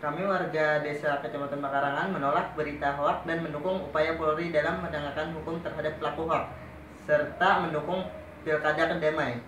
Kami warga desa Kecamatan Makarangan menolak berita hoak dan mendukung upaya Polri dalam menegakkan hukum terhadap pelaku hoak serta mendukung pilkada kedamai.